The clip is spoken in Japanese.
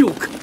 了く